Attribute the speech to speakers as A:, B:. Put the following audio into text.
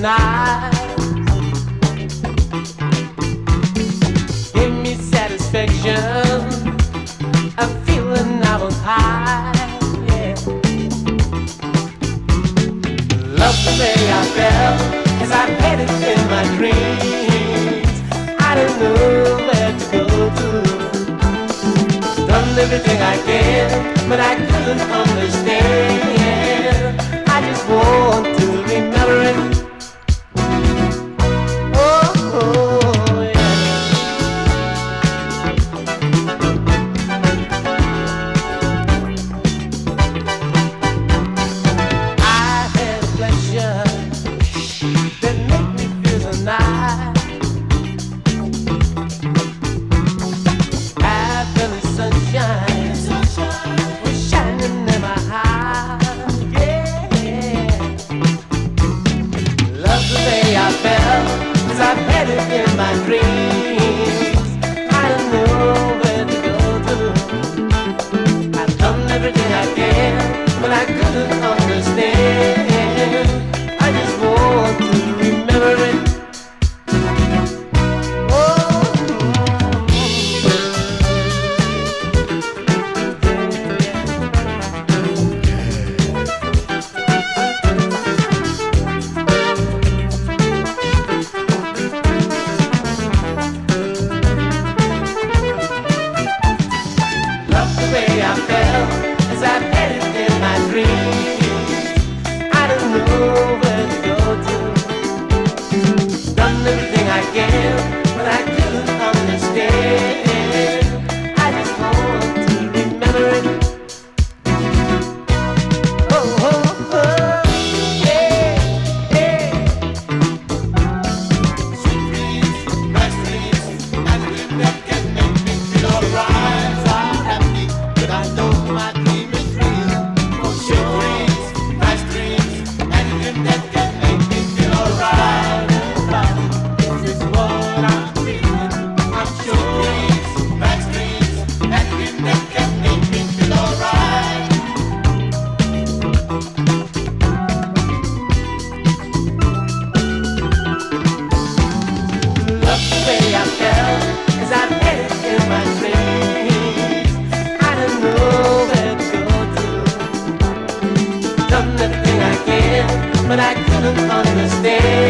A: night. Give me satisfaction. A feeling I was high. Yeah. Love the way I felt as I headed in my dreams. I don't know where to go to. Done everything I can, but I in my dreams. minha fé. understand.